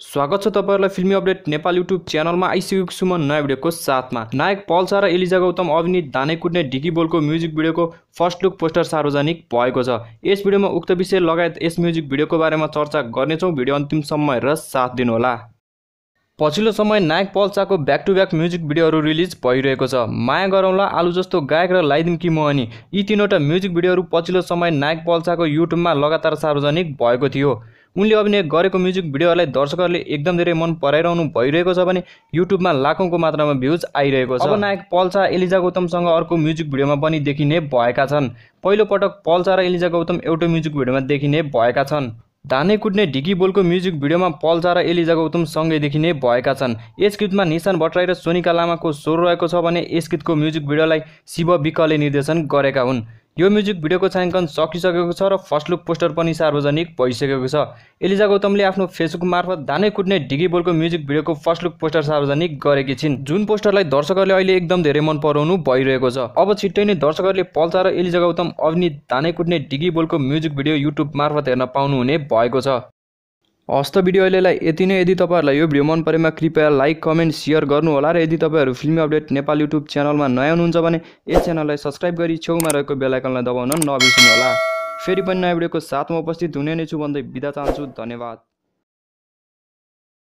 स्वागत छ तपाईँहरूलाई फिल्मी अपडेट नेपाल युट्युब च्यानलमा। आइसकेको छु म नयाँ भिडियोको साथमा। नायक पल्सा र एलिजा गौतम अभिनीत दाने कुट्ने ढिकी बोलको म्युजिक भिडियोको फर्स्ट लुक पोस्टर सार्वजनिक भएको छ। यस भिडियोमा उक्त विषय लगायत यस म्युजिक भिडियोको बारेमा चर्चा गर्नेछौँ। भिडियो अन्तिमसम्म हेरेर साथ दिनुहोला। पछिल्लो समय नायक पल्साको ब्याक टु ब्याक म्युजिक भिडियोहरू रिलिज भइरहेको छ। माया गरौँला आलु जस्तो गायक र लाइदिम कि मोहनी यी तिनवटा म्युजिक भिडियोहरू पछिल्लो समय नायक पल्साको युट्युबमा लगातार सार्वजनिक भएको थियो। उनले अभिनय गरेको म्युजिक भिडियोहरूलाई दर्शकहरूले एकदम धेरै मन पराइरहनु भइरहेको छ भने युट्युबमा लाखौँको मात्रामा भ्युज आइरहेको छ। अब नायक पल्सा एलिजा गौतमसँग अर्को म्युजिक भिडियोमा पनि देखिने भएका छन्। पहिलोपटक पल्सा र एलिजा गौतम एउटै म्युजिक भिडियोमा देखिने भएका छन्। धाने कुट्ने ढिकी बोलको म्युजिक भिडियोमा पल्सा र एलिजा गौतम सँगै देखिने भएका छन्। यस गीतमा निशान भट्टराई र सोनिका लामाको स्वर रहेको छ भने यस गीतको म्युजिक भिडियोलाई शिव विकले निर्देशन गरेका हुन्। यो म्युजिक भिडियोको छायाङ्कन सकिसकेको छ र फर्स्ट लुक पोस्टर पनि सार्वजनिक भइसकेको छ। एलिजा गौतमले आफ्नो फेसबुक मार्फत दाने कुट्ने ढिकी बोलको म्युजिक भिडियोको फर्स्ट लुक पोस्टर सार्वजनिक गरेकी छिन्। जुन पोस्टरलाई दर्शकहरूले अहिले एकदम धेरै मन पराउनु भइरहेको छ। अब छिट्टै नै दर्शकहरूले पल्सा र एलिजा गौतम अभिनीत दाने कुट्ने ढिकी बोलको म्युजिक भिडियो युट्युब मार्फत हेर्न पाउनुहुने भएको छ। हस्त भिडियो अहिलेलाई यति नै। यदि तपाईँहरूलाई यो भिडियो मन परेमा कृपया लाइक कमेन्ट सेयर गर्नुहोला र यदि तपाईँहरू फिल्मी अपडेट नेपाल युट्युब च्यानलमा नयाँ हुनुहुन्छ भने यस च्यानललाई सब्सक्राइब गरी छेउमा रहेको बेलायकनलाई दबाउन नबिर्सिनुहोला। फेरि पनि नयाँ भिडियोको साथमा उपस्थित हुने नै छु भन्दै बिदा चाहन्छु। धन्यवाद।